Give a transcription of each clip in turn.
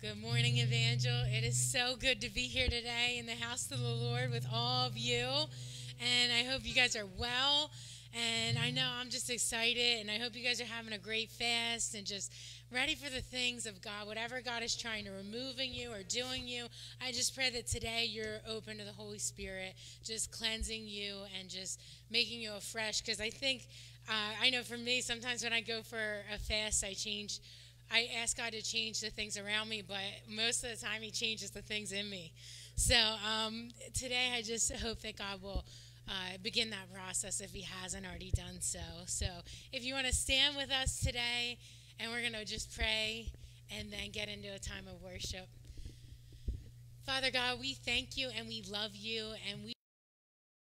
good morning, Evangel. It is so good to be here today in the house of the Lord with all of you. And I hope you guys are well. And I know I'm just excited. And I hope you guys are having a great fast and just ready for the things of God. Whatever God is trying to removing you or doing you, I just pray that today you're open to the Holy Spirit, just cleansing you and just making you afresh. Because I think, uh, I know for me, sometimes when I go for a fast, I change I ask God to change the things around me, but most of the time He changes the things in me. So um, today, I just hope that God will uh, begin that process if He hasn't already done so. So if you want to stand with us today, and we're going to just pray and then get into a time of worship. Father God, we thank you and we love you and we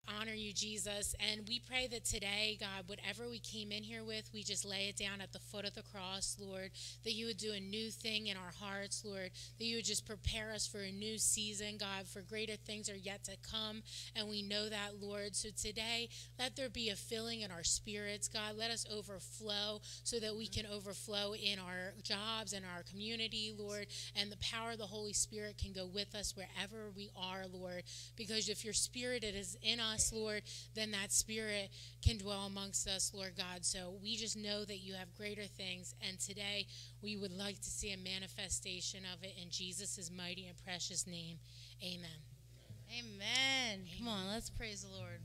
honor you, Jesus. And we pray that today, God, whatever we came in here with, we just lay it down at the foot of the cross, Lord, that you would do a new thing in our hearts, Lord, that you would just prepare us for a new season, God, for greater things are yet to come. And we know that, Lord. So today, let there be a filling in our spirits, God. Let us overflow so that we can overflow in our jobs and our community, Lord. And the power of the Holy Spirit can go with us wherever we are, Lord. Because if your spirit is in us, us, Lord, then that Spirit can dwell amongst us, Lord God. So we just know that you have greater things. And today we would like to see a manifestation of it in Jesus' mighty and precious name. Amen. Amen. Amen. Come on, let's praise the Lord.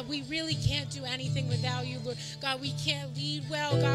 God, we really can't do anything without you, Lord. God, we can't lead well, God.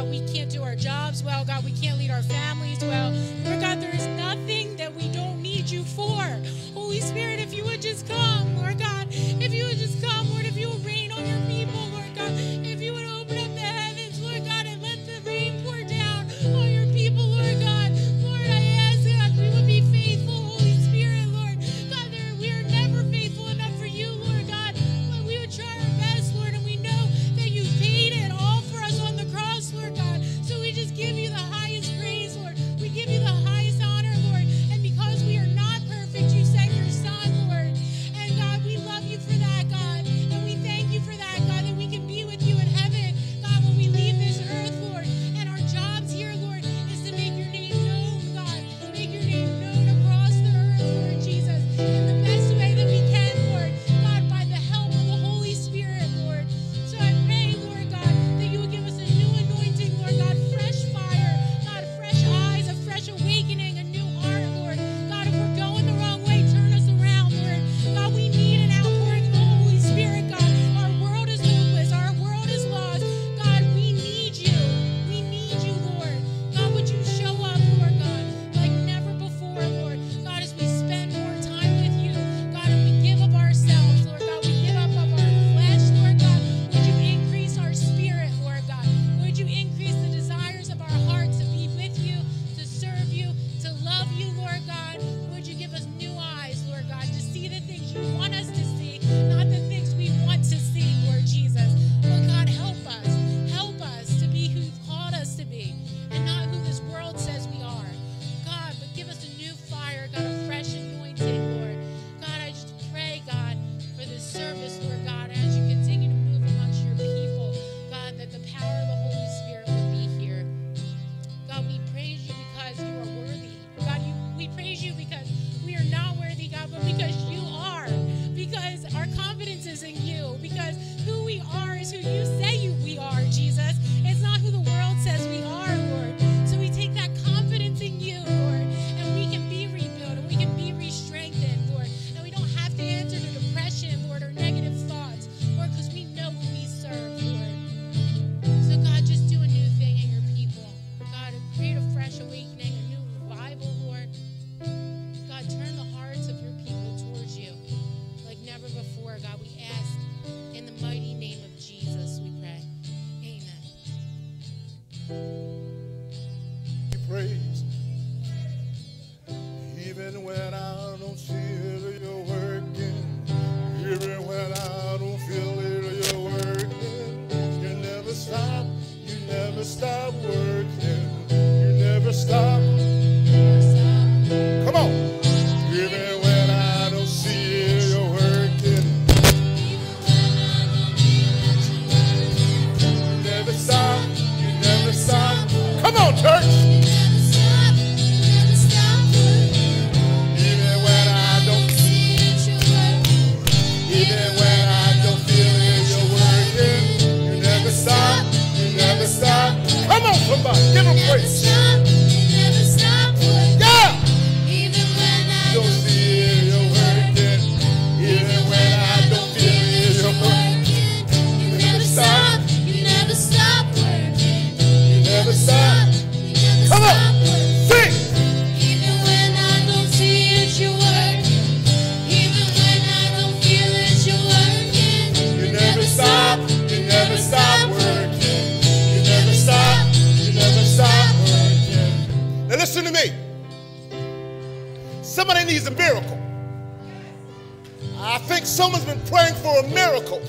like someone's been praying for a miracle.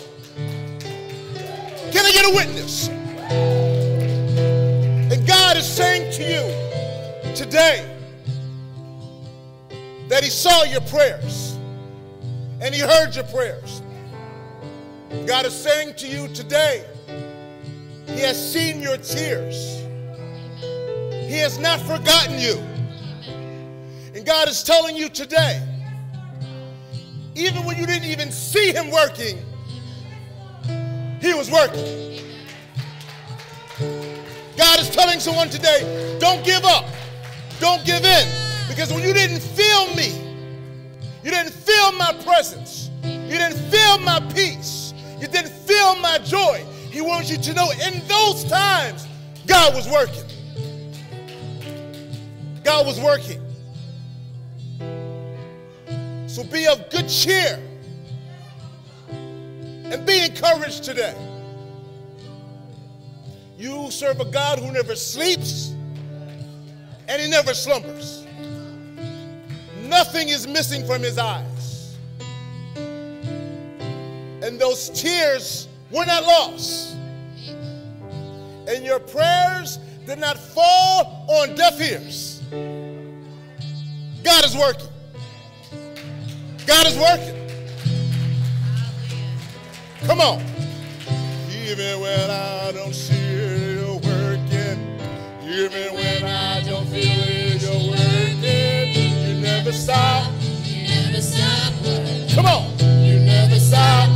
Can I get a witness? And God is saying to you today that He saw your prayers and He heard your prayers. God is saying to you today, He has seen your tears, He has not forgotten you. And God is telling you today, even when you didn't even see him working, he was working. God is telling someone today, don't give up. Don't give in. Because when you didn't feel me, you didn't feel my presence. You didn't feel my peace. You didn't feel my joy. He wants you to know in those times, God was working. God was working. So be of good cheer and be encouraged today. You serve a God who never sleeps and he never slumbers. Nothing is missing from his eyes. And those tears were not lost. And your prayers did not fall on deaf ears. God is working. God is working. Come on. Even when I don't see it, you're working. Even when I don't feel it, you're working. You never stop. You never stop. Come on. You never stop.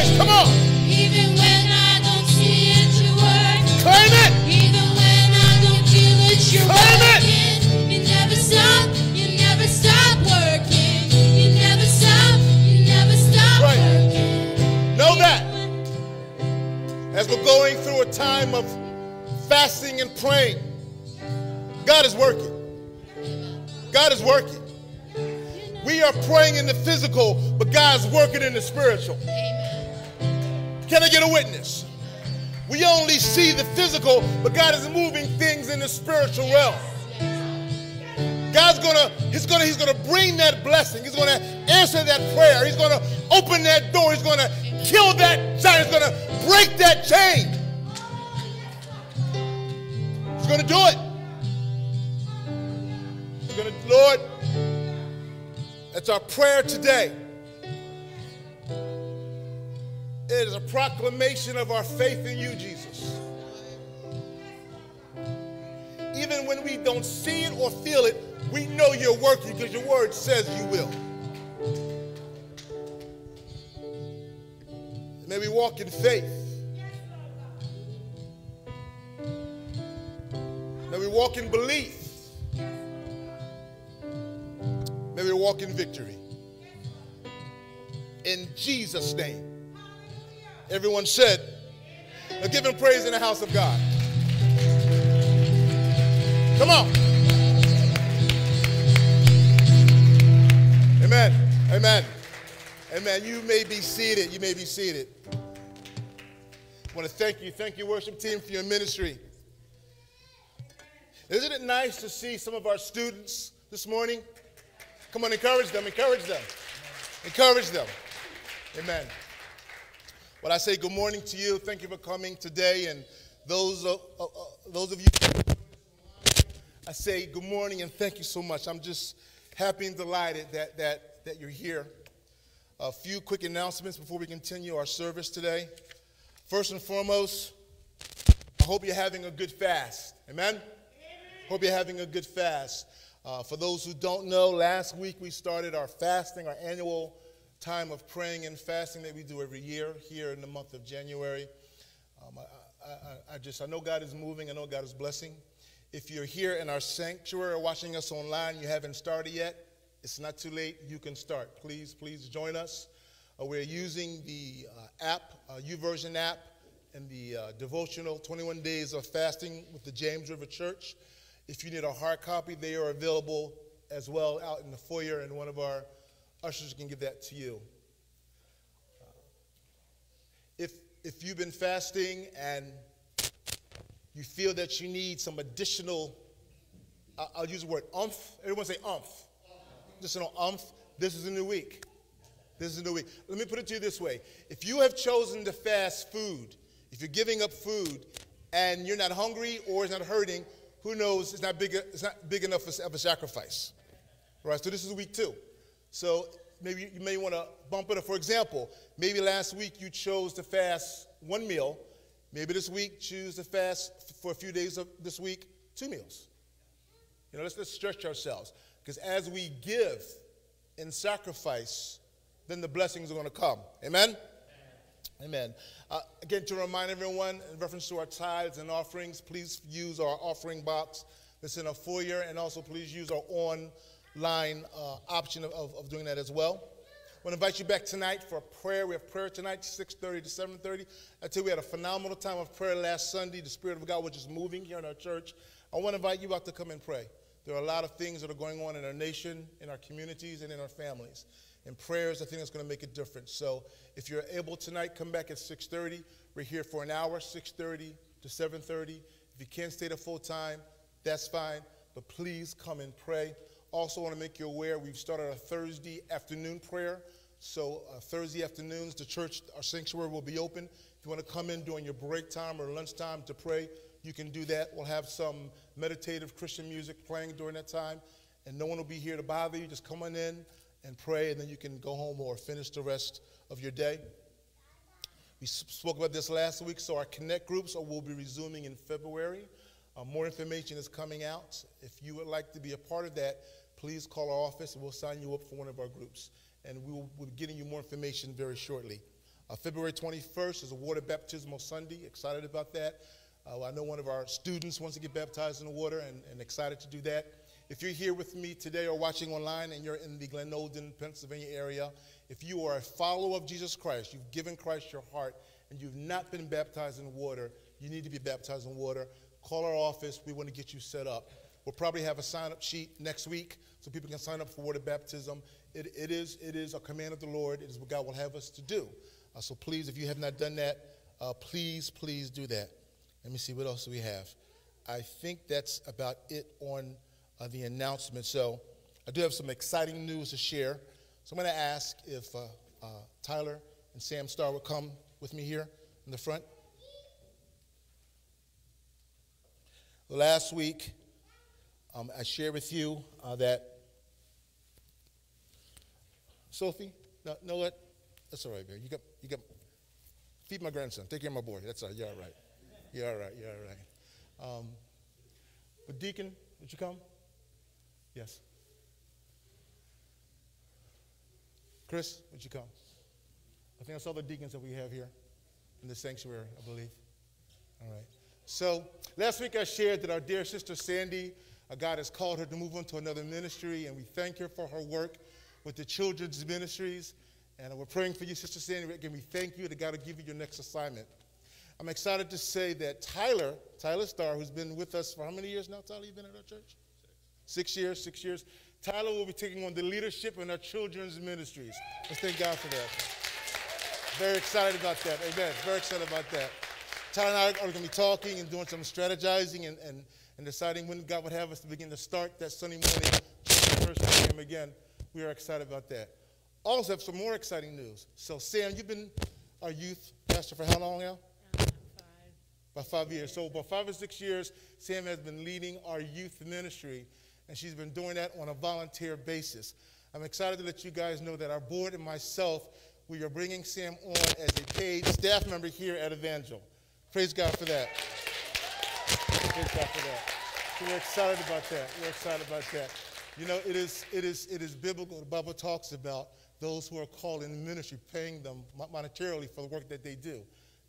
Voice. Come on. Even when I don't see it, you're working. Claim it. Even when I don't feel it, you're Claim it. You never stop. You never stop working. You never stop. You never stop Right. working. Know that. As we're going through a time of fasting and praying, God is working. God is working. We are praying in the physical, but God's working in the spiritual. Can I get a witness? We only see the physical, but God is moving things in the spiritual realm. God's gonna, He's gonna, He's gonna bring that blessing. He's gonna answer that prayer. He's gonna open that door. He's gonna kill that giant. He's gonna break that chain. He's gonna do it. He's gonna, Lord, that's our prayer today. It is a proclamation of our faith in you, Jesus. Even when we don't see it or feel it, we know you're working because your word says you will. May we walk in faith. May we walk in belief. May we walk in victory. In Jesus' name. Everyone said, give him praise in the house of God. Come on. Amen. Amen. Amen. You may be seated. You may be seated. I want to thank you. Thank you, worship team, for your ministry. Isn't it nice to see some of our students this morning? Come on, encourage them. Encourage them. Encourage them. Amen. Well, I say good morning to you. Thank you for coming today. And those, uh, uh, uh, those of you, I say good morning and thank you so much. I'm just happy and delighted that, that, that you're here. A few quick announcements before we continue our service today. First and foremost, I hope you're having a good fast. Amen? Hope you're having a good fast. Uh, for those who don't know, last week we started our fasting, our annual time of praying and fasting that we do every year here in the month of January. Um, I, I, I, just, I know God is moving. I know God is blessing. If you're here in our sanctuary or watching us online, you haven't started yet, it's not too late. You can start. Please, please join us. Uh, we're using the uh, app, uh, YouVersion app, and the uh, devotional 21 Days of Fasting with the James River Church. If you need a hard copy, they are available as well out in the foyer, and one of our ushers can give that to you. Uh, If, if you've been fasting and you feel that you need some additional, I'll use the word umph. Everyone say umph. Just an umph. This is a new week. This is a new week. Let me put it to you this way. If you have chosen to fast food, if you're giving up food and you're not hungry or it's not hurting, who knows, it's not big, it's not big enough of a sacrifice. Right, so this is week two. So maybe you may want to bump it up. For example, maybe last week you chose to fast one meal. Maybe this week choose to fast for a few days of this week, two meals. You know, let's, let's stretch ourselves. Because as we give, and sacrifice, then the blessings are going to come. Amen? Amen. Uh, again, to remind everyone, in reference to our tithes and offerings, please use our offering box that's in our foyer, and also please use our online uh, option of, of, of doing that as well. I want to invite you back tonight for a prayer. We have prayer tonight, 6.30 to 7.30. I tell you, we had a phenomenal time of prayer last Sunday. The Spirit of God was just moving here in our church. I want to invite you out to come and pray. There are a lot of things that are going on in our nation, in our communities, and in our families. And prayers, I think, is going to make a difference. So if you're able tonight, come back at 6.30. We're here for an hour, 6.30 to 7.30. If you can't stay the full time, that's fine. But please come and pray. Also want to make you aware, we've started a Thursday afternoon prayer. So uh, Thursday afternoons, the church, our sanctuary will be open. If you want to come in during your break time or lunchtime to pray, you can do that. We'll have some meditative Christian music playing during that time. And no one will be here to bother you. Just come on in and pray, and then you can go home or finish the rest of your day. We spoke about this last week, so our connect groups will be resuming in February. Uh, more information is coming out. If you would like to be a part of that, please call our office and we'll sign you up for one of our groups. And we will we'll be getting you more information very shortly. Uh, February 21st is a water baptismal Sunday. Excited about that. Uh, I know one of our students wants to get baptized in the water and, and excited to do that. If you're here with me today or watching online and you're in the Glen Glenolden, Pennsylvania area, if you are a follower of Jesus Christ, you've given Christ your heart, and you've not been baptized in water, you need to be baptized in water. Call our office. We want to get you set up. We'll probably have a sign up sheet next week so people can sign up for water baptism. It, it, is, it is a command of the Lord, it is what God will have us to do. Uh, so please, if you have not done that, uh, please, please do that. Let me see what else we have. I think that's about it on uh, the announcement. So I do have some exciting news to share. So I'm going to ask if uh, uh, Tyler and Sam Starr would come with me here in the front. Last week, um, I share with you uh, that Sophie, no, no, what? That's all right, baby. You got, you got. Feed my grandson. Take care of my boy. That's all right. You're all right. You're all right. You're all right. Um, but Deacon, would you come? Yes. Chris, would you come? I think that's all the deacons that we have here in the sanctuary, I believe. All right. So last week I shared that our dear sister Sandy, God has called her to move on to another ministry, and we thank her for her work with the children's ministries. And we're praying for you, Sister Sandy. Again, we thank you that God will give you your next assignment. I'm excited to say that Tyler, Tyler Starr, who's been with us for how many years now, Tyler? You've been at our church? Six years, six years. Tyler will be taking on the leadership in our children's ministries. Let's thank God for that. Very excited about that. Amen. Very excited about that. Tyler and I are going to be talking and doing some strategizing and, and, and deciding when God would have us to begin to start that Sunday morning church with Him again. We are excited about that. Also, have some more exciting news. So, Sam, you've been our youth pastor for how long now? About five years. So, about five or six years, Sam has been leading our youth ministry and she's been doing that on a volunteer basis. I'm excited to let you guys know that our board and myself, we are bringing Sam on as a paid staff member here at Evangel. Praise God for that. That. So we're excited about that. We're excited about that. You know, it is, it is, it is biblical. The Bible talks about those who are called in ministry, paying them monetarily for the work that they do.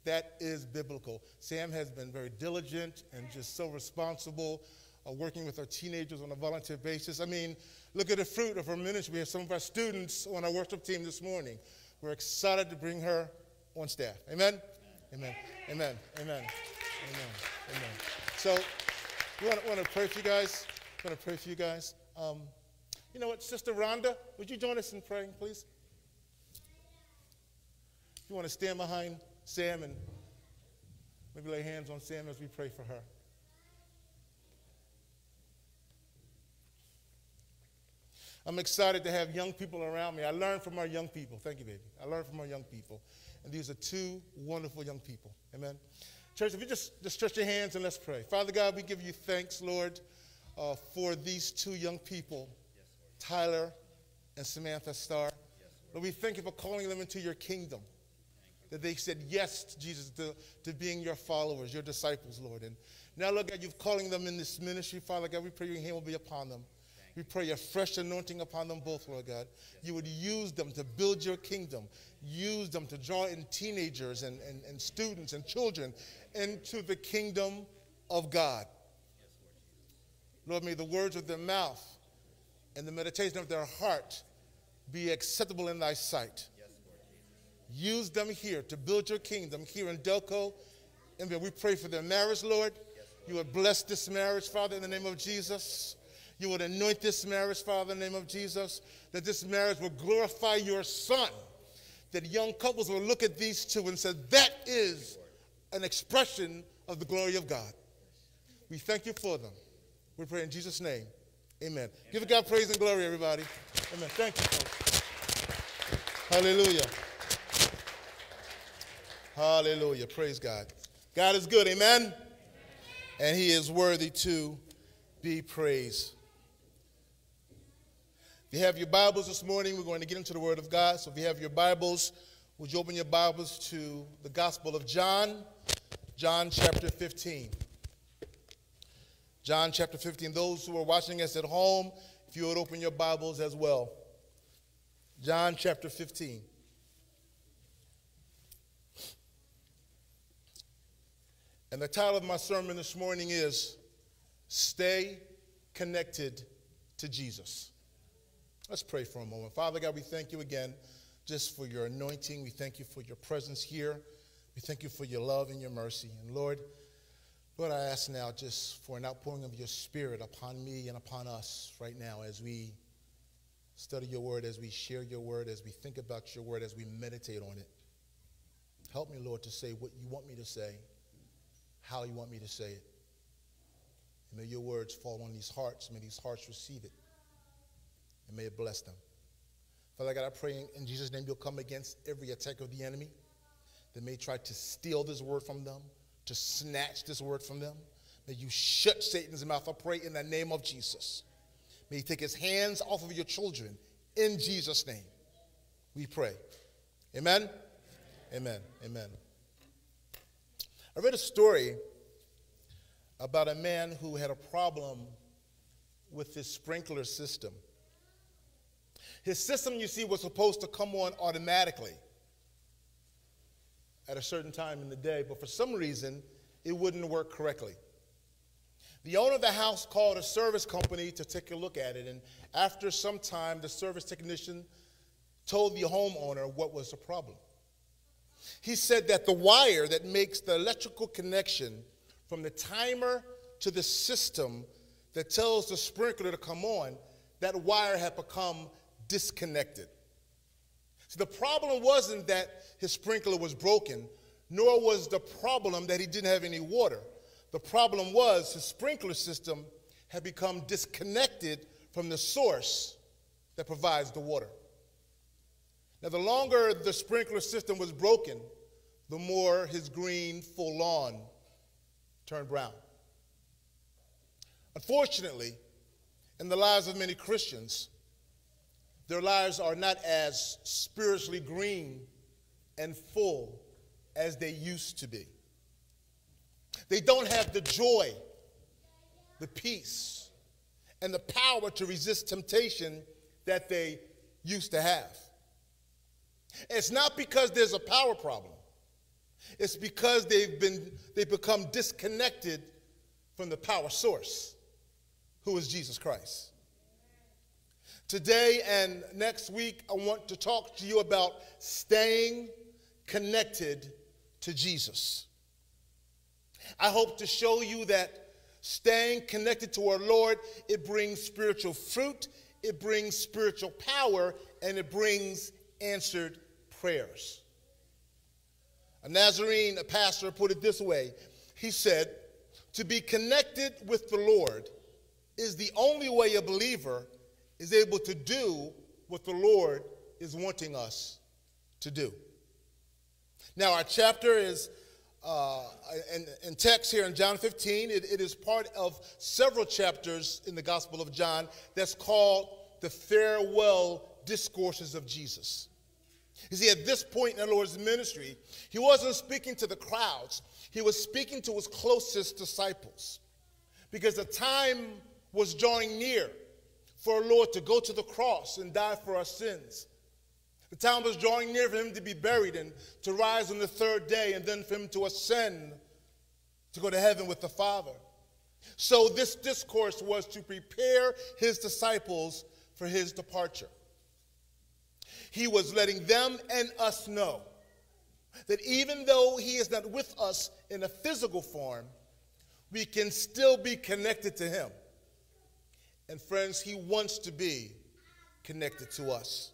That is biblical. Sam has been very diligent and just so responsible uh, working with our teenagers on a volunteer basis. I mean, look at the fruit of her ministry. We have some of our students on our worship team this morning. We're excited to bring her on staff. Amen? Amen. Amen. Amen. Amen. Amen. So, we want to, pray for you guys. We want to pray for you guys. Um, you know what, Sister Rhonda, would you join us in praying, please? If you want to stand behind Sam and maybe lay hands on Sam as we pray for her. I'm excited to have young people around me. I learn from our young people. Thank you, baby. I learn from our young people. And these are two wonderful young people. Amen. Church, if you just, just stretch your hands and let's pray. Father God, we give you thanks, Lord, uh, for these two young people, yes, Tyler and Samantha Starr. Yes, Lord, we thank you for calling them into your kingdom. That they said yes to Jesus, to, to being your followers, your disciples, Lord. And now, Lord God, you're calling them in this ministry. Father God, we pray your hand will be upon them. We pray a fresh anointing upon them both, Lord God. You would use them to build your kingdom, use them to draw in teenagers and, and, and students and children into the kingdom of God. Lord, may the words of their mouth and the meditation of their heart be acceptable in thy sight. Use them here to build your kingdom here in Delco. And we pray for their marriage, Lord. You would bless this marriage, Father, in the name of Jesus. You would anoint this marriage, Father, in the name of Jesus. That this marriage will glorify your Son. That young couples will look at these two and say, that is an expression of the glory of God. We thank you for them. We pray in Jesus' name. Amen. Give God praise and glory, everybody. Amen. Thank you, folks. Hallelujah. Hallelujah. Praise God. God is good. Amen. And he is worthy to be praised. If you have your Bibles this morning, we're going to get into the Word of God. So if you have your Bibles, would you open your Bibles to the Gospel of John, John chapter 15. John chapter 15. Those who are watching us at home, if you would open your Bibles as well. John chapter 15. And the title of my sermon this morning is Stay Connected to Jesus. Let's pray for a moment. Father God, we thank you again just for your anointing. We thank you for your presence here. We thank you for your love and your mercy. And Lord, Lord, I ask now just for an outpouring of your spirit upon me and upon us right now as we study your word, as we share your word, as we think about your word, as we meditate on it. Help me, Lord, to say what you want me to say how you want me to say it. And may your words fall on these hearts. May these hearts receive it. And may it bless them. Father God, I pray in Jesus' name you'll come against every attack of the enemy that may try to steal this word from them, to snatch this word from them. May you shut Satan's mouth. I pray in the name of Jesus. May he take his hands off of your children in Jesus' name. We pray. Amen. Amen. Amen. I read a story about a man who had a problem with his sprinkler system. His system, you see, was supposed to come on automatically at a certain time in the day, but for some reason, it wouldn't work correctly. The owner of the house called a service company to take a look at it, and after some time, the service technician told the homeowner what was the problem. He said that the wire that makes the electrical connection from the timer to the system that tells the sprinkler to come on, that wire had become disconnected. So the problem wasn't that his sprinkler was broken, nor was the problem that he didn't have any water. The problem was his sprinkler system had become disconnected from the source that provides the water. Now, the longer the sprinkler system was broken, the more his green full lawn turned brown. Unfortunately, in the lives of many Christians, their lives are not as spiritually green and full as they used to be. They don't have the joy, the peace, and the power to resist temptation that they used to have. It's not because there's a power problem. It's because they've been they've become disconnected from the power source, who is Jesus Christ. Today and next week, I want to talk to you about staying connected to Jesus. I hope to show you that staying connected to our Lord, it brings spiritual fruit, it brings spiritual power, and it brings answered prayers. A Nazarene, a pastor, put it this way He said, To be connected with the Lord is the only way a believer is able to do what the Lord is wanting us to do. Now, our chapter is uh, in, in, text here in John 15. It, it is part of several chapters in the Gospel of John that's called the farewell discourses of Jesus. You see, at this point in the Lord's ministry, he wasn't speaking to the crowds, he was speaking to his closest disciples. Because the time was drawing near for our Lord to go to the cross and die for our sins. The time was drawing near for him to be buried and to rise on the third day, and then for him to ascend to go to heaven with the Father. So, this discourse was to prepare his disciples for his departure. He was letting them and us know that even though he is not with us in a physical form, we can still be connected to him. And, friends, he wants to be connected to us.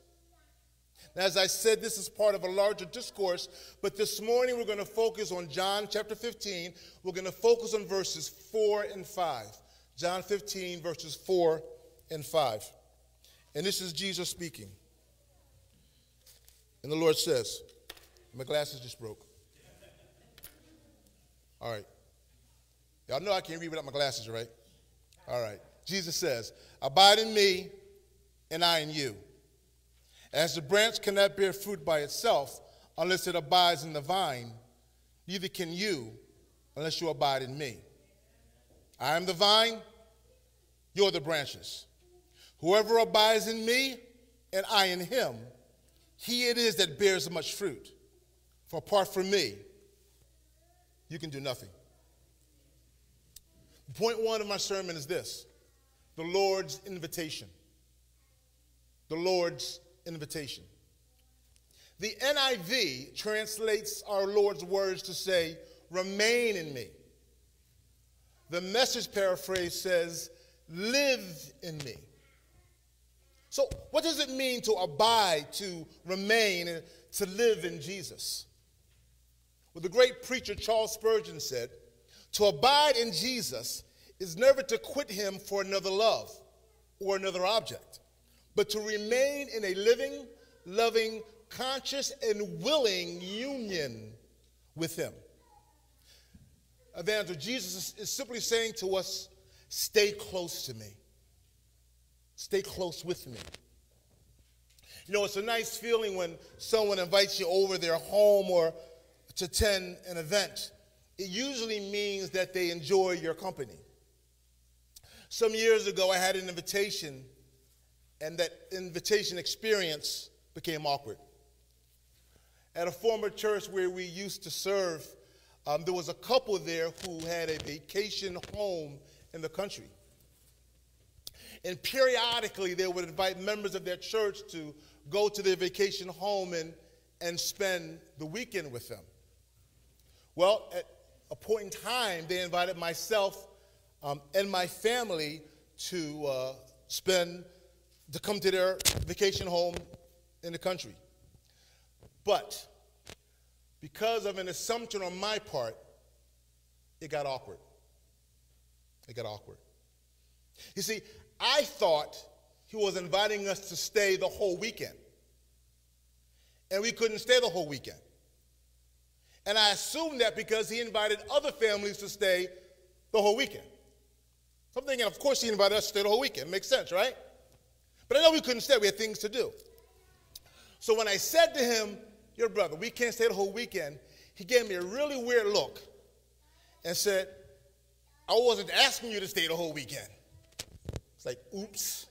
Now, as I said, this is part of a larger discourse, but this morning we're going to focus on John chapter 15. We're going to focus on verses 4 and 5. John 15, verses 4 and 5. And this is Jesus speaking. And the Lord says, My glasses just broke. All right. Y'all know I can't read without my glasses, right? All right. Jesus says, Abide in me, and I in you. As the branch cannot bear fruit by itself unless it abides in the vine, neither can you unless you abide in me. I am the vine, you're the branches. Whoever abides in me and I in him, he it is that bears much fruit. For apart from me, you can do nothing. Point one of my sermon is this the Lord's invitation. The Lord's invitation. The NIV translates our Lord's words to say, remain in me. The message paraphrase says, live in me. So, what does it mean to abide, to remain, and to live in Jesus? Well, the great preacher Charles Spurgeon said, to abide in Jesus is never to quit him for another love or another object but to remain in a living, loving, conscious, and willing union with Him. Evangelist, Jesus is simply saying to us, stay close to me. Stay close with me. You know, it's a nice feeling when someone invites you over their home or to attend an event. It usually means that they enjoy your company. Some years ago, I had an invitation and that invitation experience became awkward. At a former church where we used to serve, um, there was a couple there who had a vacation home in the country. And periodically, they would invite members of their church to go to their vacation home and, and spend the weekend with them. Well, at a point in time, they invited myself um, and my family to uh, spend to come to their vacation home in the country. But because of an assumption on my part, it got awkward. It got awkward. You see, I thought he was inviting us to stay the whole weekend. And we couldn't stay the whole weekend. And I assumed that because he invited other families to stay the whole weekend. So I'm thinking, of course, he invited us to stay the whole weekend. Makes sense, right? But I know we couldn't stay. We had things to do. So when I said to him, Your brother, we can't stay the whole weekend, he gave me a really weird look and said, I wasn't asking you to stay the whole weekend. It's like, oops.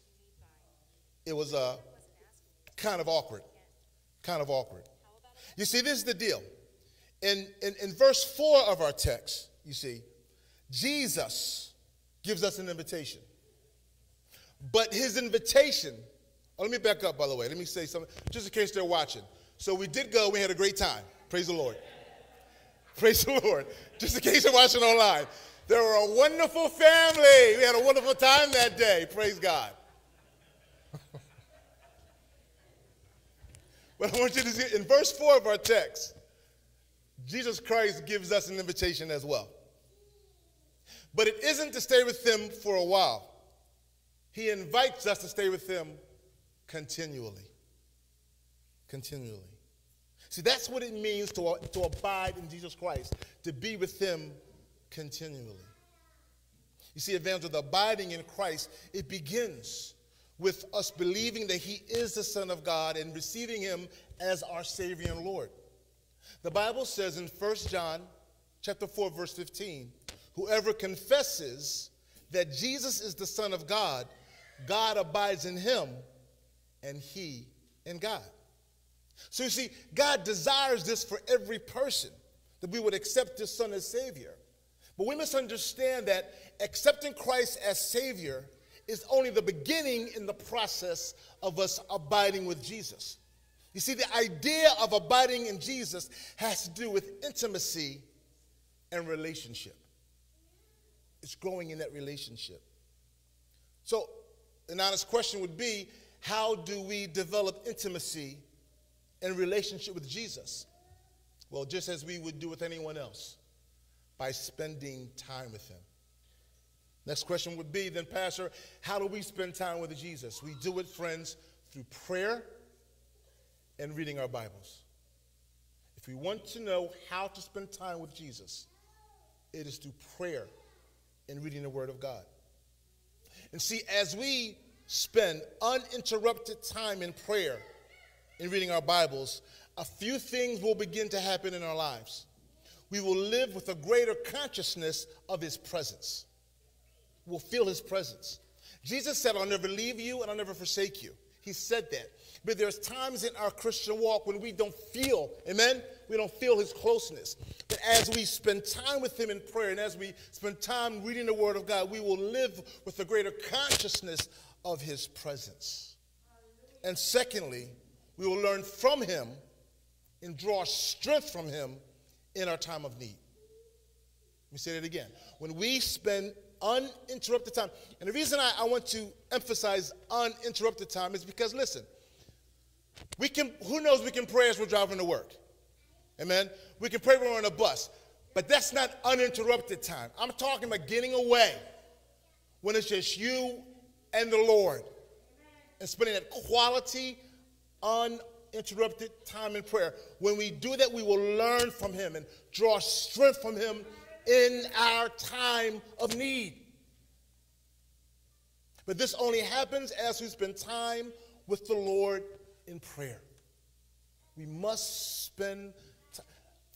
It was uh, kind of awkward. Kind of awkward. You see, this is the deal. In, in, in verse 4 of our text, you see, Jesus gives us an invitation. But his invitation, oh, let me back up, by the way. Let me say something, just in case they're watching. So we did go, we had a great time. Praise the Lord. Praise the Lord. Just in case you're watching online. They were a wonderful family. We had a wonderful time that day. Praise God. but I want you to see in verse 4 of our text, Jesus Christ gives us an invitation as well. But it isn't to stay with them for a while. He invites us to stay with Him continually. Continually. See, that's what it means to, to abide in Jesus Christ, to be with Him continually. You see, evangelist, the abiding in Christ, it begins with us believing that He is the Son of God and receiving Him as our Savior and Lord. The Bible says in 1 John chapter 4, verse 15, whoever confesses that Jesus is the Son of God God abides in him, and he in God. So you see, God desires this for every person that we would accept his son as Savior. But we must understand that accepting Christ as Savior is only the beginning in the process of us abiding with Jesus. You see, the idea of abiding in Jesus has to do with intimacy and relationship. It's growing in that relationship. So, an honest question would be how do we develop intimacy and relationship with Jesus? Well, just as we would do with anyone else, by spending time with Him. Next question would be then, Pastor, how do we spend time with Jesus? We do it, friends, through prayer and reading our Bibles. If we want to know how to spend time with Jesus, it is through prayer and reading the Word of God. And see, as we spend uninterrupted time in prayer in reading our Bibles, a few things will begin to happen in our lives. We will live with a greater consciousness of His presence. We'll feel His presence. Jesus said, I'll never leave you and I'll never forsake you. He said that. But there's times in our Christian walk when we don't feel, amen? We don't feel his closeness. But as we spend time with him in prayer and as we spend time reading the word of God, we will live with a greater consciousness of his presence. And secondly, we will learn from him and draw strength from him in our time of need. Let me say that again. When we spend uninterrupted time, and the reason I, I want to emphasize uninterrupted time is because, listen, we can, who knows, we can pray as we're driving to work. Amen. We can pray when we're on a bus. But that's not uninterrupted time. I'm talking about getting away when it's just you and the Lord and spending that quality, uninterrupted time in prayer. When we do that, we will learn from Him and draw strength from Him in our time of need. But this only happens as we spend time with the Lord in prayer. We must spend time.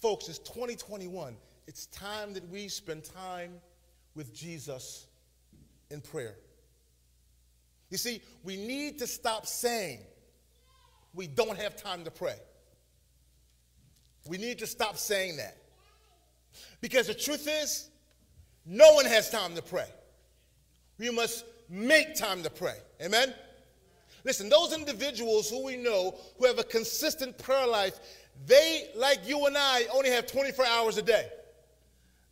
Folks, it's 2021. It's time that we spend time with Jesus in prayer. You see, we need to stop saying we don't have time to pray. We need to stop saying that. Because the truth is, no one has time to pray. We must make time to pray. Amen? Listen, those individuals who we know who have a consistent prayer life, they, like you and I, only have 24 hours a day.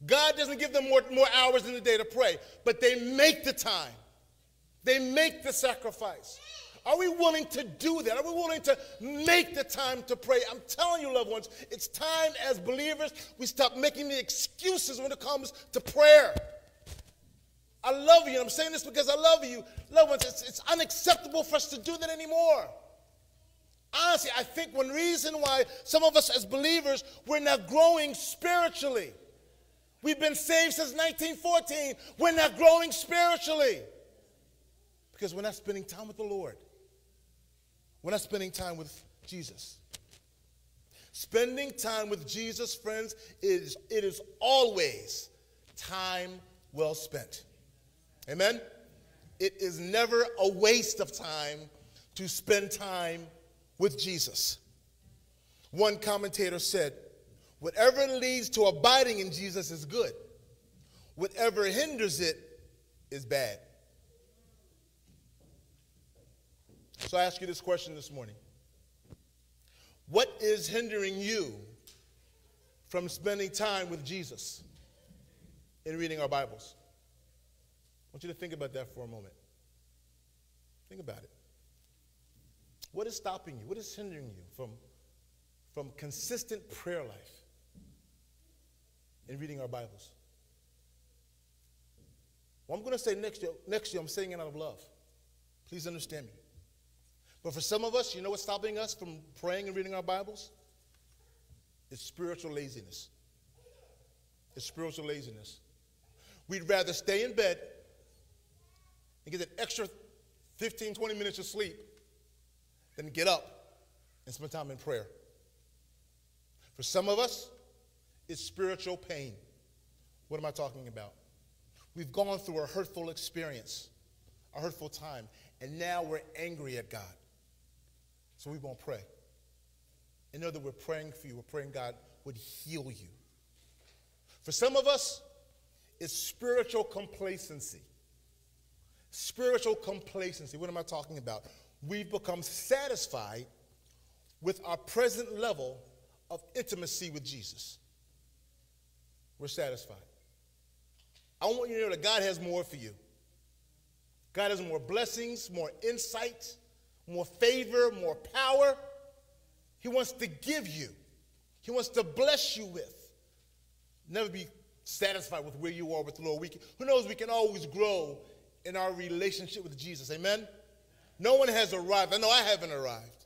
God doesn't give them more, more hours in the day to pray, but they make the time. They make the sacrifice. Are we willing to do that? Are we willing to make the time to pray? I'm telling you, loved ones, it's time as believers we stop making the excuses when it comes to prayer. I love you, and I'm saying this because I love you. Loved ones, it's, it's unacceptable for us to do that anymore. Honestly, I think one reason why some of us as believers, we're not growing spiritually. We've been saved since 1914. We're not growing spiritually because we're not spending time with the Lord. We're not spending time with Jesus. Spending time with Jesus, friends, is it is always time well spent. Amen? It is never a waste of time to spend time with Jesus. One commentator said, Whatever leads to abiding in Jesus is good, whatever hinders it is bad. So I ask you this question this morning What is hindering you from spending time with Jesus in reading our Bibles? I want you to think about that for a moment. Think about it. What is stopping you? What is hindering you from, from consistent prayer life in reading our Bibles? Well, I'm going to say next year, next year, I'm saying it out of love. Please understand me. But for some of us, you know what's stopping us from praying and reading our Bibles? It's spiritual laziness. It's spiritual laziness. We'd rather stay in bed and get that extra 15, 20 minutes of sleep then get up and spend time in prayer. For some of us, it's spiritual pain. What am I talking about? We've gone through a hurtful experience, a hurtful time, and now we're angry at God. So we won't pray. And know that we're praying for you. We're praying God would heal you. For some of us, it's spiritual complacency. Spiritual complacency. What am I talking about? We've become satisfied with our present level of intimacy with Jesus. We're satisfied. I want you to know that God has more for you. God has more blessings, more insight, more favor, more power. He wants to give you, He wants to bless you with. Never be satisfied with where you are with the Lord. We can, who knows, we can always grow in our relationship with Jesus. Amen? No one has arrived. I know I haven't arrived.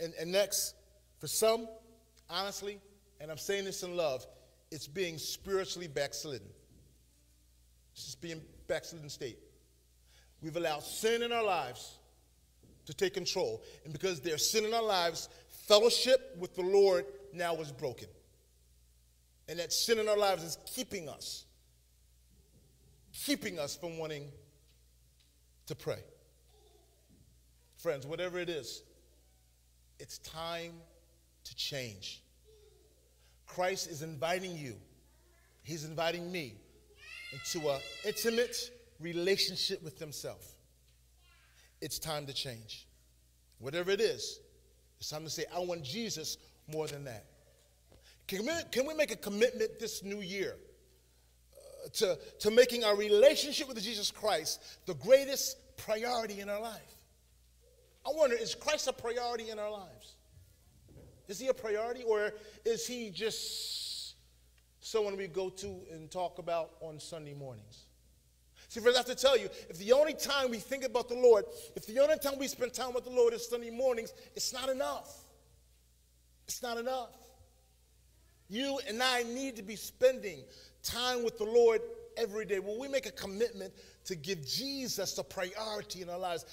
And, and next, for some, honestly, and I'm saying this in love, it's being spiritually backslidden. It's just being backslidden state. We've allowed sin in our lives to take control. And because there's sin in our lives, fellowship with the Lord now is broken. And that sin in our lives is keeping us, keeping us from wanting to pray. Friends, whatever it is, it's time to change. Christ is inviting you, He's inviting me into an intimate relationship with Himself. It's time to change. Whatever it is, it's time to say, I want Jesus more than that. Can we, can we make a commitment this new year to, to making our relationship with Jesus Christ the greatest priority in our life? I wonder, is Christ a priority in our lives? Is he a priority or is he just someone we go to and talk about on Sunday mornings? See, friends, I have to tell you, if the only time we think about the Lord, if the only time we spend time with the Lord is Sunday mornings, it's not enough. It's not enough. You and I need to be spending time with the Lord every day. When we make a commitment to give Jesus the priority in our lives,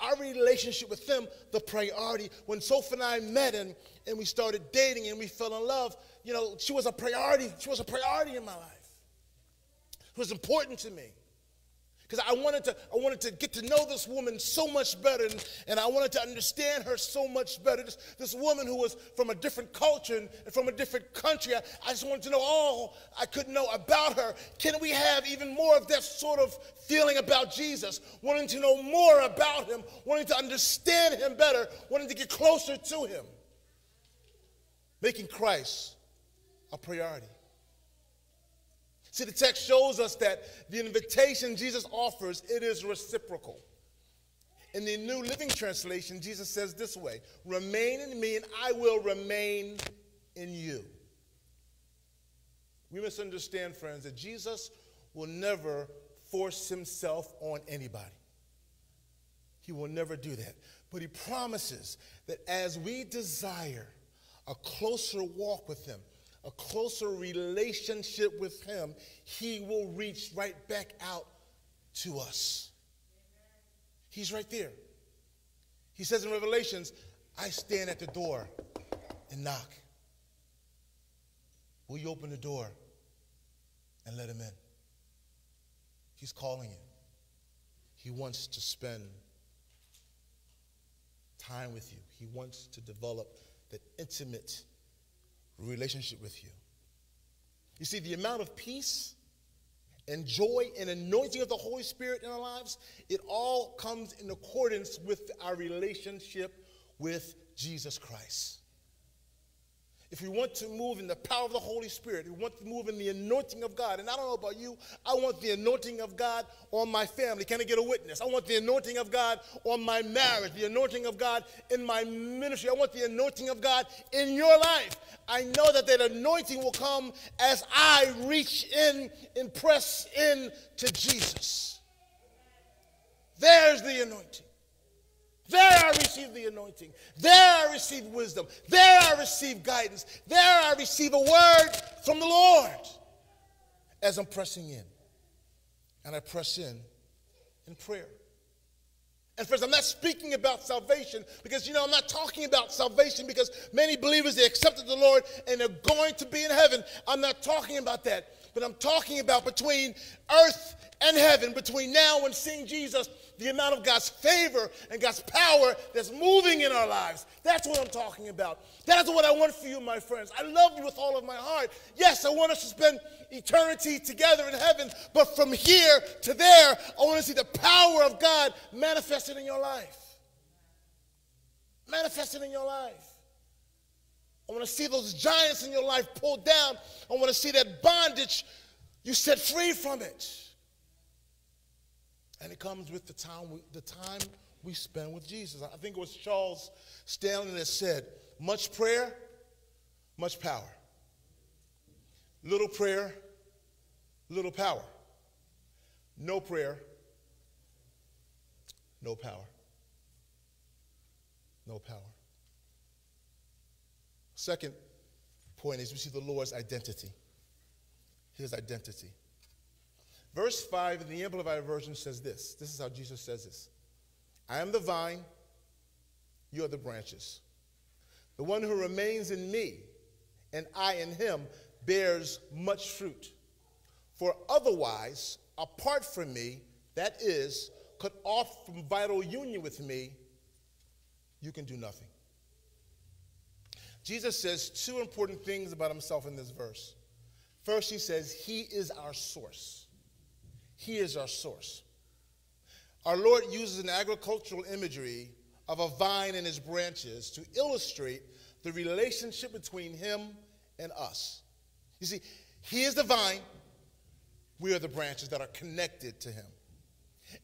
our relationship with Him the priority. When Sophie and I met and, and we started dating and we fell in love, you know, she was a priority. She was a priority in my life. It was important to me because I wanted to I wanted to get to know this woman so much better and, and I wanted to understand her so much better. This, this woman who was from a different culture and, and from a different country. I, I, just wanted to know all I could know about her. Can we have even more of that sort of feeling about Jesus? Wanting to know more about him, wanting to understand him better, wanting to get closer to him. Making Christ a priority. See, the text shows us that the invitation Jesus offers, it is reciprocal. In the New Living Translation, Jesus says this way, remain in me and I will remain in you. We misunderstand, friends, that Jesus will never force himself on anybody. He will never do that. But he promises that as we desire a closer walk with him, a closer relationship with Him, He will reach right back out to us. He's right there. He says in Revelations, I stand at the door and knock. Will you open the door and let him in? He's calling you. He wants to spend time with you. He wants to develop that intimate relationship with you. You see, the amount of peace and joy and anointing of the Holy Spirit in our lives, it all comes in accordance with our relationship with Jesus Christ. If we want to move in the power of the Holy Spirit, we want to move in the anointing of God. And I don't know about you, I want the anointing of God on my family. Can I get a witness? I want the anointing of God on my marriage, the anointing of God in my ministry. I want the anointing of God in your life. I know that that anointing will come as I reach in and press in to Jesus. There's the anointing. There I receive the anointing. There I receive wisdom. There I receive guidance. There I receive a word from the Lord as I'm pressing in. And I press in in prayer. And friends, I'm not speaking about salvation because, you know, I'm not talking about salvation because many believers, they accepted the Lord and they're going to be in heaven. I'm not talking about that. But I'm talking about between earth and heaven between now and seeing Jesus, the amount of God's favor and God's power that's moving in our lives. That's what I'm talking about. That's what I want for you, my friends. I love you with all of my heart. Yes, I want us to spend eternity together in heaven, but from here to there, I want to see the power of God manifested in your life. Manifested in your life. I want to see those giants in your life pulled down. I want to see that bondage you set free from it. And it comes with the time we, the time we spend with Jesus. I think it was Charles Stanley that said, much prayer, much power. Little prayer, little power. No prayer, no power. No power. Second point is we see the Lord's identity. His identity. Verse 5 in the Amplified Version says this. This is how Jesus says this I am the vine, you are the branches. The one who remains in me and I in him bears much fruit. For otherwise, apart from me, that is, cut off from vital union with me, you can do nothing. Jesus says two important things about himself in this verse. First, he says, He is our source. He is our source. Our Lord uses an agricultural imagery of a vine and its branches to illustrate the relationship between Him and us. You see, He is the vine, we are the branches that are connected to Him.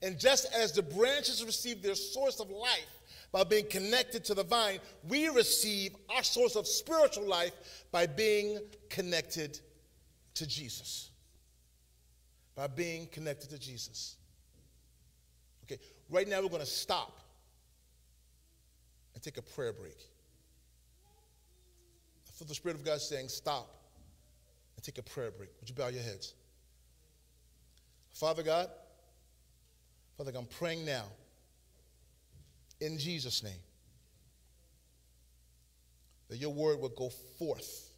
And just as the branches receive their source of life by being connected to the vine, we receive our source of spiritual life by being connected to Jesus. By being connected to Jesus. Okay, right now we're going to stop and take a prayer break. I feel the Spirit of God saying, stop and take a prayer break. Would you bow your heads? Father God, Father God, I'm praying now in Jesus' name that your word will go forth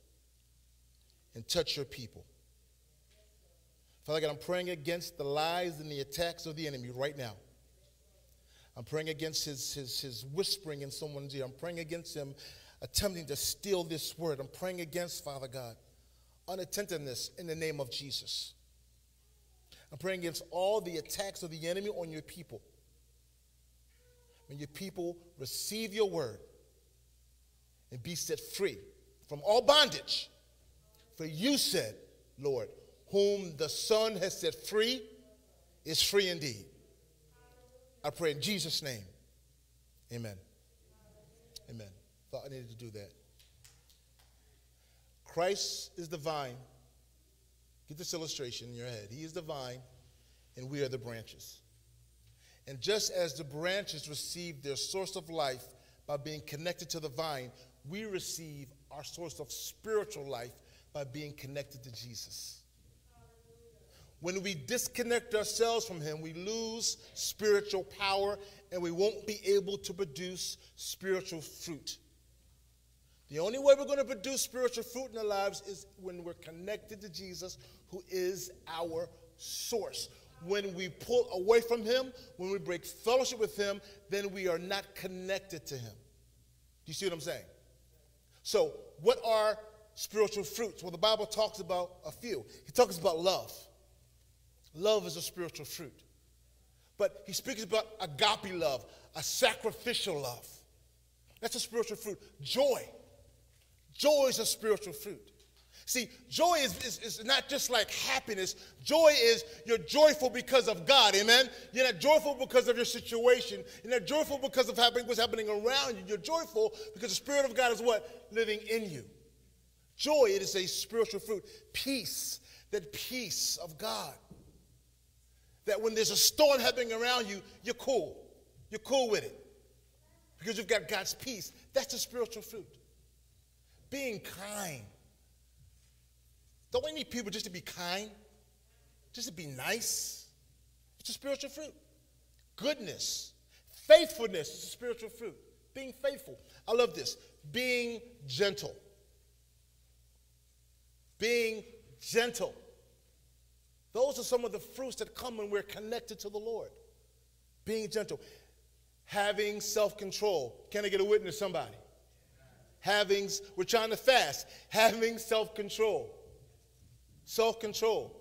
and touch your people. Father God, I'm praying against the lies and the attacks of the enemy right now. I'm praying against his, his, his whispering in someone's ear. I'm praying against him attempting to steal this word. I'm praying against, Father God, unattentiveness in the name of Jesus. I'm praying against all the attacks of the enemy on your people. When your people receive your word and be set free from all bondage. For you said, Lord, whom the Son has set free is free indeed. I pray in Jesus' name. Amen. Amen. Thought I needed to do that. Christ is the vine. Get this illustration in your head. He is the vine, and we are the branches. And just as the branches receive their source of life by being connected to the vine, we receive our source of spiritual life by being connected to Jesus. When we disconnect ourselves from Him, we lose spiritual power and we won't be able to produce spiritual fruit. The only way we're going to produce spiritual fruit in our lives is when we're connected to Jesus, who is our source. When we pull away from Him, when we break fellowship with Him, then we are not connected to Him. Do you see what I'm saying? So, what are spiritual fruits? Well, the Bible talks about a few. He talks about love. Love is a spiritual fruit. But he speaks about agape love, a sacrificial love. That's a spiritual fruit. Joy. Joy is a spiritual fruit. See, joy is, is, is, not just like happiness. Joy is you're joyful because of God, amen? You're not joyful because of your situation. You're not joyful because of happening, what's happening around you. You're joyful because the Spirit of God is what? Living in you. Joy, it is a spiritual fruit. Peace, that peace of God. That when there's a storm happening around you, you're cool. You're cool with it. Because you've got God's peace. That's a spiritual fruit. Being kind. Don't we need people just to be kind? Just to be nice? It's a spiritual fruit. Goodness. Faithfulness is a spiritual fruit. Being faithful. I love this. Being gentle being gentle. Those are some of the fruits that come when we're connected to the Lord. Being gentle, having self control. Can I get a witness, somebody? Having, we're trying to fast, having self control. Self control.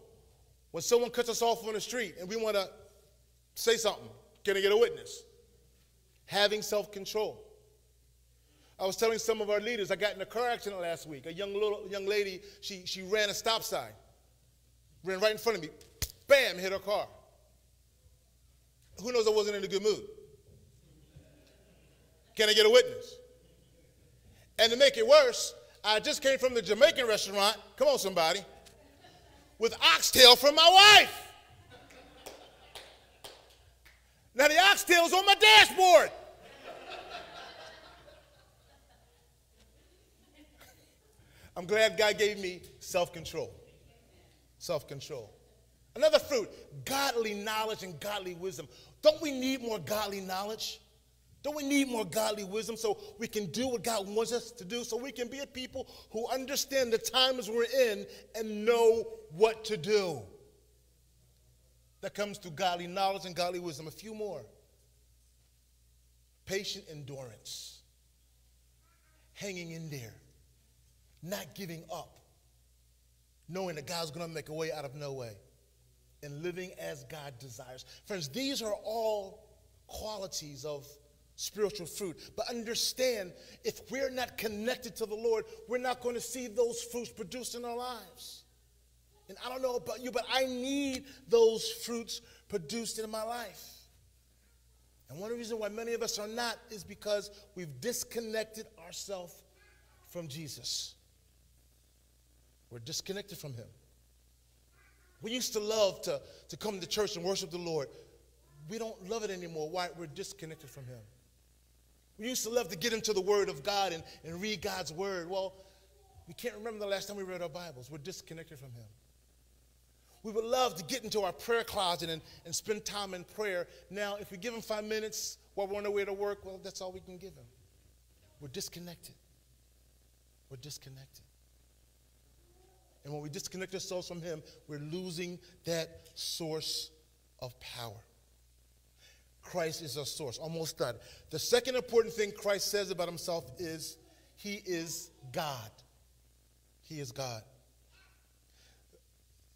When someone cuts us off on the street and we want to say something, can I get a witness? Having self control. I was telling some of our leaders, I got in a car accident last week. A young little young lady, she, she ran a stop sign, ran right in front of me, bam, hit her car. Who knows I wasn't in a good mood? Can I get a witness? And to make it worse, I just came from the Jamaican restaurant. Come on, somebody. With oxtail from my wife. Now the oxtail's on my dashboard. I'm glad God gave me self control. Self control. Another fruit, godly knowledge and godly wisdom. Don't we need more godly knowledge? Don't we need more godly wisdom so we can do what God wants us to do, so we can be a people who understand the times we're in and know what to do? That comes through godly knowledge and godly wisdom. A few more patient endurance, hanging in there, not giving up, knowing that God's going to make a way out of no way, and living as God desires. Friends, these are all qualities of spiritual fruit. But understand, if we're not connected to the Lord, we're not going to see those fruits produced in our lives. And I don't know about you, but I need those fruits produced in my life. And one reason why many of us are not is because we've disconnected ourselves from Jesus. We're disconnected from Him. We used to love to, to come to church and worship the Lord. We don't love it anymore. Why? We're disconnected from Him. We used to love to get into the Word of God and, and read God's Word. Well, we can't remember the last time we read our Bibles. We're disconnected from Him. We would love to get into our prayer closet and, and spend time in prayer. Now, if we give Him five minutes while we're on our way to work, well, that's all we can give Him. We're disconnected. We're disconnected. And when we disconnect ourselves from Him, we're losing that source of power. Christ is our source. Almost done. The second important thing Christ says about Himself is He is God. He is God.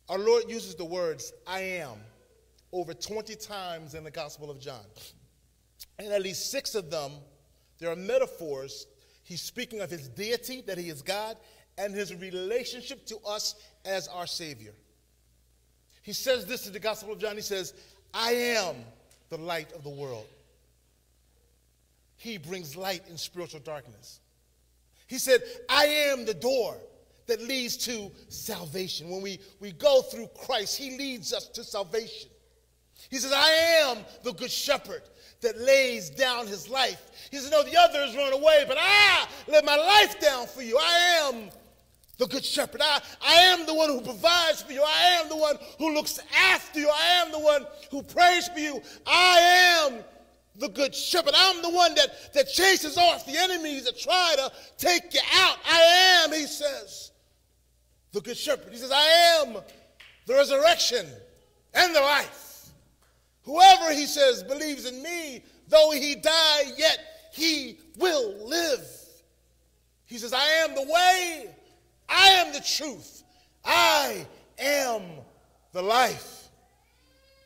Our Lord uses the words I am over 20 times in the Gospel of John. And at least six of them, there are metaphors. He's speaking of his deity, that he is God, and his relationship to us as our Savior. He says this in the Gospel of John. He says, I am the light of the world. He brings light in spiritual darkness. He said, I am the door that leads to salvation. When we, we go through Christ, He leads us to salvation. He says, I am the good shepherd that lays down his life. He says, No, the others run away, but I lay my life down for you. I am the good shepherd. I, I am the one who provides for you. I am the one who looks after you. I am the one who prays for you. I am the good shepherd. I'm the one that, that chases off the enemies that try to take you out. I am, he says, the good shepherd. He says, I am the resurrection and the life. Whoever, he says, believes in me, though he die, yet he will live. He says, I am the way, I am the truth, I am the life.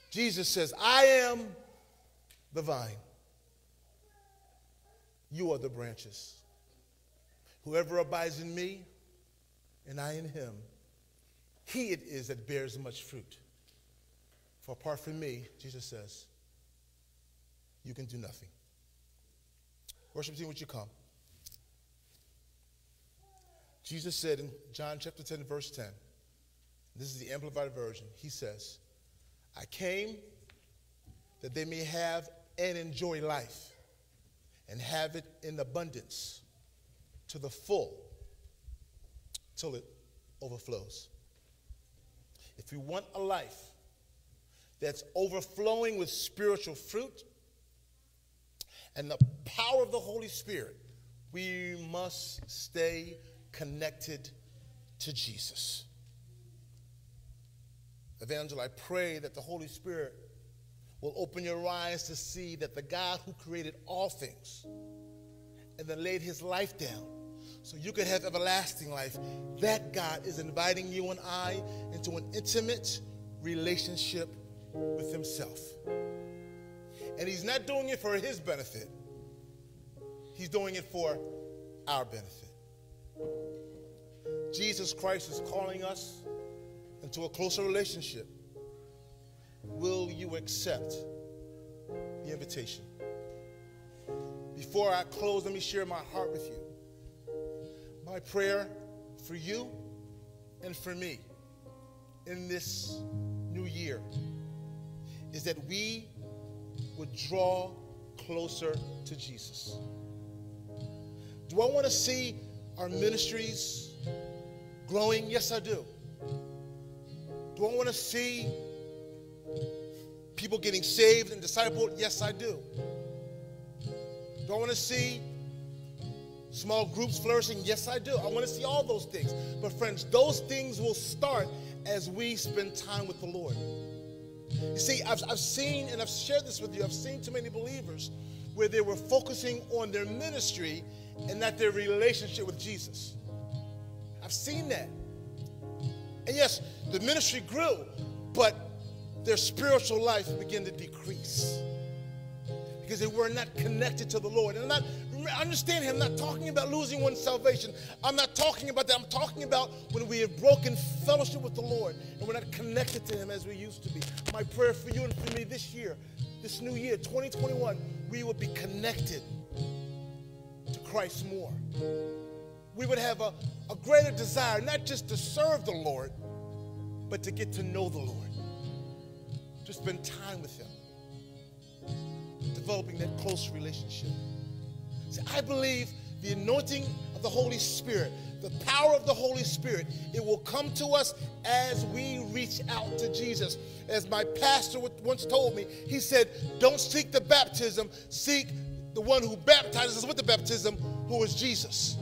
Jesus says, I am the vine. You are the branches. Whoever abides in me and I in him, he it is that bears much fruit. For apart from me, Jesus says, you can do nothing. Worship team, would you come? Jesus said in John chapter 10, verse 10, this is the Amplified Version, he says, I came that they may have and enjoy life and have it in abundance to the full till it overflows. If you want a life that's overflowing with spiritual fruit and the power of the Holy Spirit, we must stay connected to Jesus. Evangel, I pray that the Holy Spirit will open your eyes to see that the God who created all things and then laid his life down so you could have everlasting life, that God is inviting you and I into an intimate relationship with himself. And he's not doing it for his benefit, he's doing it for our benefit. Jesus Christ is calling us into a closer relationship. Will you accept the invitation? Before I close, let me share my heart with you. My prayer for you and for me in this new year is that we would draw closer to Jesus. Do I want to see our ministries growing? Yes, I do. Do I want to see people getting saved and discipled? Yes, I do. Do I want to see small groups flourishing? Yes, I do. I want to see all those things. But, friends, those things will start as we spend time with the Lord. You see, I've, I've seen, and I've shared this with you, I've seen too many believers where they were focusing on their ministry and not their relationship with Jesus. I've seen that. And yes, the ministry grew, but their spiritual life began to decrease because they were not connected to the Lord. And I'm not, understand him, I'm not talking about losing one's salvation. I'm not talking about that. I'm talking about when we have broken fellowship with the Lord and we're not connected to him as we used to be. My prayer for you and for me this year, this new year, 2021, we will be connected to Christ more. We would have a, a greater desire, not just to serve the Lord, but to get to know the Lord, to spend time with him developing that close relationship. See, I believe the anointing of the Holy Spirit, the power of the Holy Spirit, it will come to us as we reach out to Jesus. As my pastor once told me, he said, Don't seek the baptism, seek the one who baptizes us with the baptism, who is Jesus.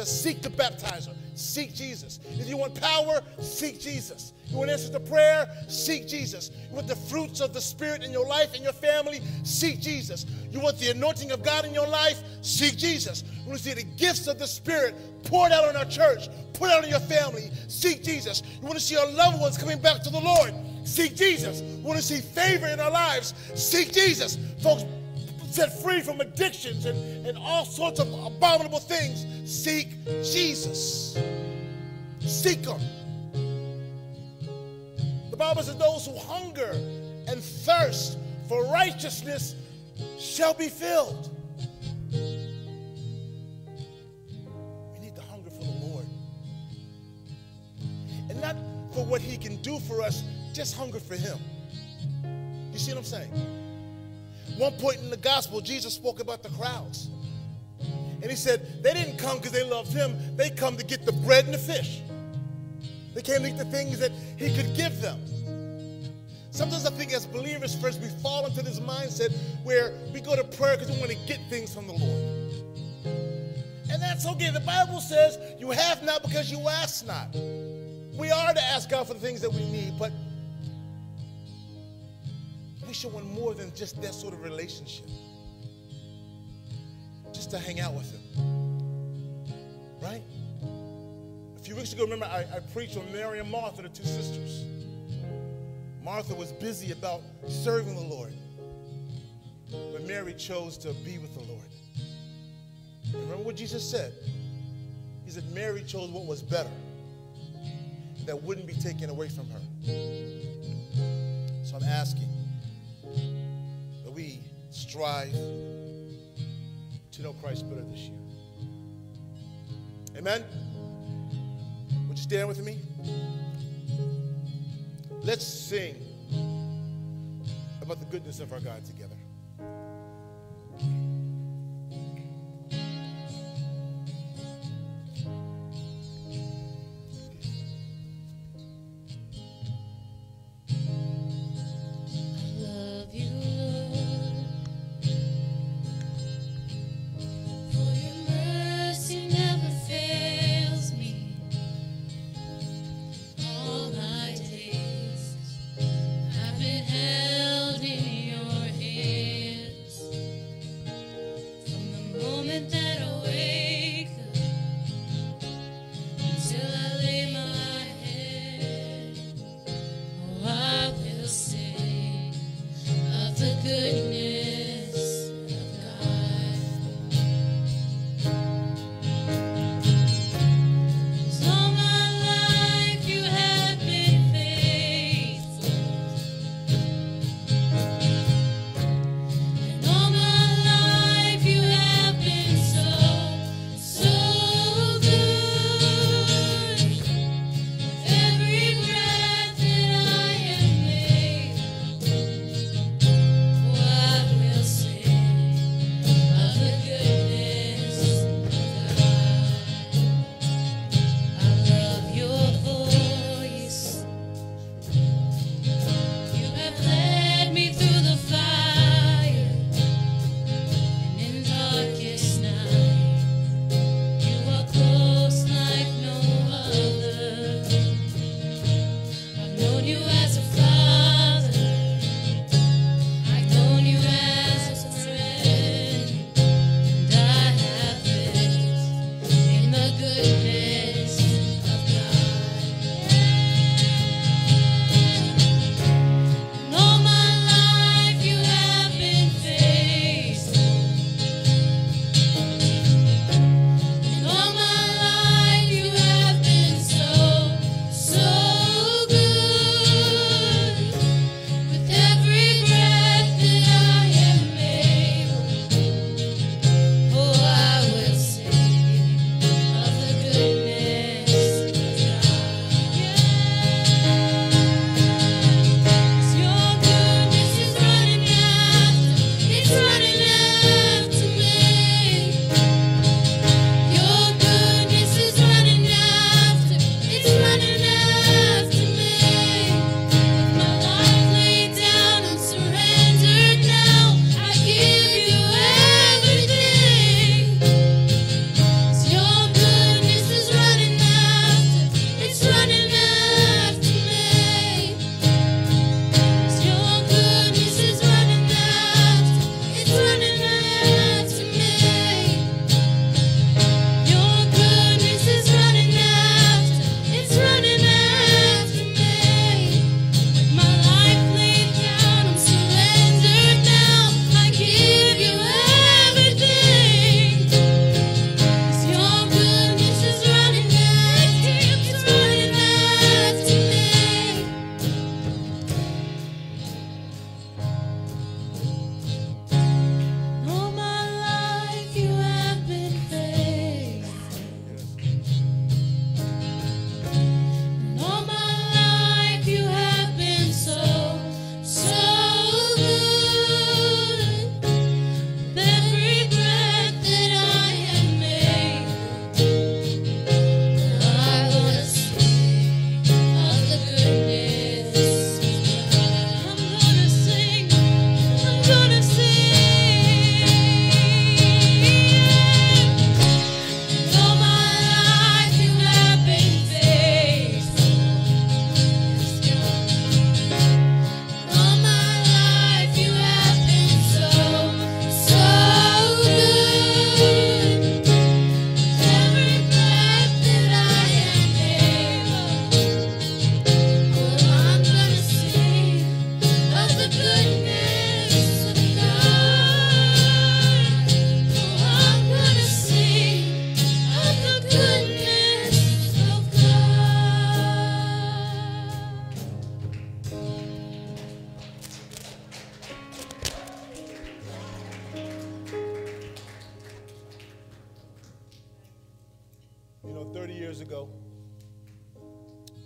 He says, Seek the baptizer, seek Jesus. If you want power, seek Jesus. You want answers to prayer? Seek Jesus. You want the fruits of the Spirit in your life and your family? Seek Jesus. You want the anointing of God in your life? Seek Jesus. You want to see the gifts of the Spirit poured out on our church, poured out on your family? Seek Jesus. You want to see our loved ones coming back to the Lord? Seek Jesus. You want to see favor in our lives? Seek Jesus. Folks, set free from addictions and, and all sorts of abominable things. Seek Jesus. Seek Him. The Bible says, Those who hunger and thirst for righteousness shall be filled. We need to hunger for the Lord. And not for what He can do for us, just hunger for Him. You see what I'm saying? One point in the gospel, Jesus spoke about the crowds. And he said, they didn't come because they loved him. They come to get the bread and the fish. They came to eat the things that he could give them. Sometimes I think as believers, first we fall into this mindset where we go to prayer because we want to get things from the Lord. And that's okay. The Bible says you have not because you ask not. We are to ask God for the things that we need, but we should want more than just that sort of relationship. Just to hang out with Him. Right? A few weeks ago, remember, I, I preached on Mary and Martha, the two sisters. Martha was busy about serving the Lord, but Mary chose to be with the Lord. Remember what Jesus said? He said, Mary chose what was better, that wouldn't be taken away from her. So I'm asking strive to know Christ better this year. Amen? Would you stand with me? Let's sing about the goodness of our God together.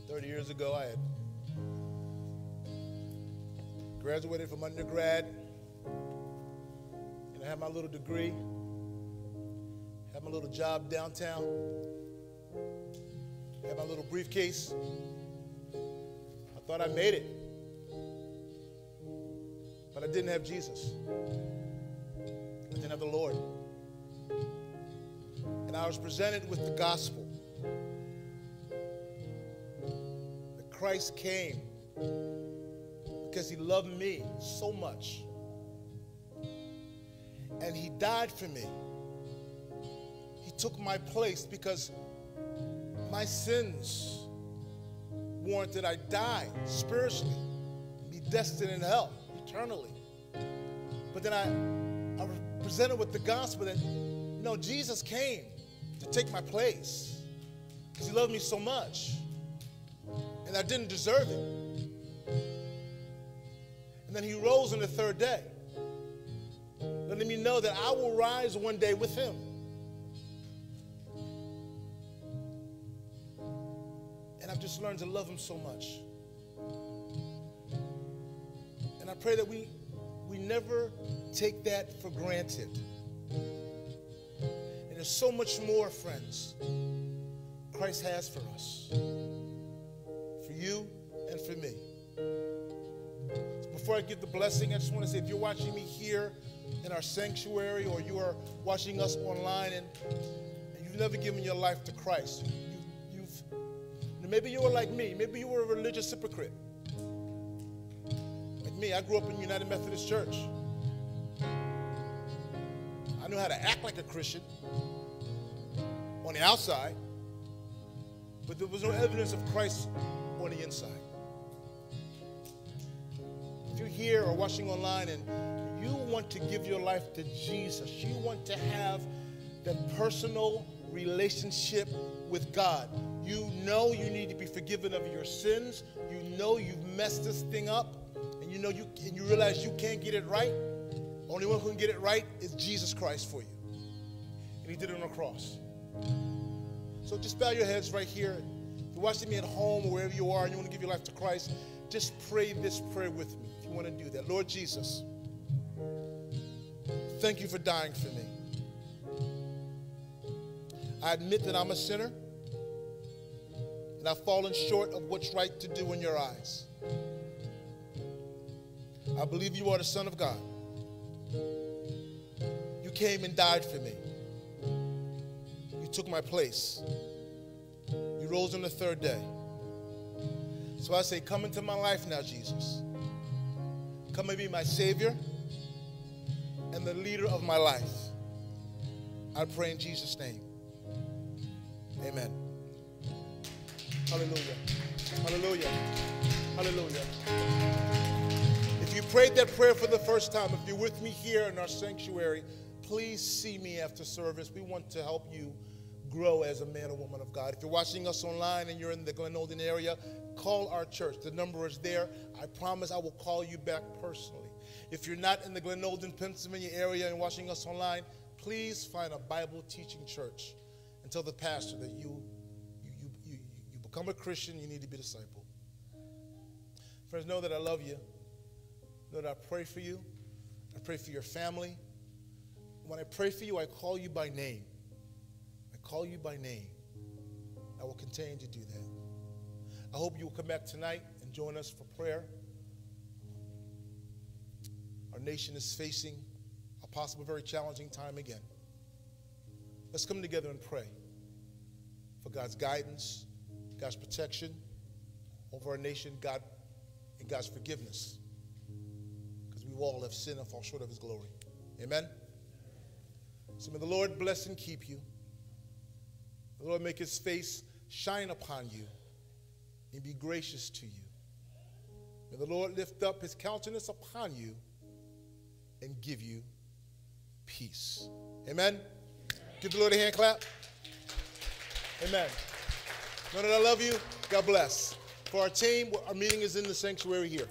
30 years ago, I had graduated from undergrad, and I had my little degree, had my little job downtown, had my little briefcase. I thought I made it, but I didn't have Jesus. I didn't have the Lord. And I was presented with the gospel Christ came because he loved me so much. And he died for me. He took my place because my sins warranted I die spiritually, be destined in hell eternally. But then I, I was presented with the gospel that no, Jesus came to take my place because he loved me so much. And I didn't deserve it. And then he rose on the third day, letting me know that I will rise one day with him. And I've just learned to love him so much. And I pray that we, we never take that for granted. And there's so much more, friends, Christ has for us, you and for me. Before I give the blessing, I just want to say if you're watching me here in our sanctuary or you are watching us online and, and you've never given your life to Christ, you, you've, maybe you were like me, maybe you were a religious hypocrite. Like me, I grew up in United Methodist Church. I knew how to act like a Christian on the outside, but there was no evidence of Christ on the inside. If you're here or watching online and you want to give your life to Jesus, you want to have that personal relationship with God. You know you need to be forgiven of your sins. You know you've messed this thing up, and you know you and you realize you can't get it right. Only one who can get it right is Jesus Christ for you. And he did it on the cross. So just bow your heads right here. You're watching me at home wherever you are and you want to give your life to Christ, just pray this prayer with me if you want to do that. Lord Jesus, thank you for dying for me. I admit that I'm a sinner and I've fallen short of what's right to do in your eyes. I believe you are the Son of God. You came and died for me. You took my place. You rose on the third day. So I say, Come into my life now, Jesus. Come and be my Savior and the leader of my life. I pray in Jesus' name. Amen. Hallelujah. Hallelujah. Hallelujah. If you prayed that prayer for the first time, if you're with me here in our sanctuary, please see me after service. We want to help you grow as a man or woman of God. If you're watching us online and you're in the Glenolden area, call our church. The number is there. I promise I will call you back personally. If you're not in the Glenolden, Pennsylvania area and watching us online, please find a Bible teaching church and tell the pastor that you, you, you, you, you become a Christian, you need to be discipled. Friends, know that I love you. Know that I pray for you. I pray for your family. When I pray for you, I call you by name. Call you by name. I will continue to do that. I hope you will come back tonight and join us for prayer. Our nation is facing a possible very challenging time again. Let's come together and pray for God's guidance, God's protection over our nation, God, and God's forgiveness. Because we all have sinned and fall short of his glory. Amen. So may the Lord bless and keep you. Lord make his face shine upon you and be gracious to you. May the Lord lift up his countenance upon you and give you peace. Amen. Give the Lord a hand clap. Amen. Know that I love you. God bless. For our team, our meeting is in the sanctuary here.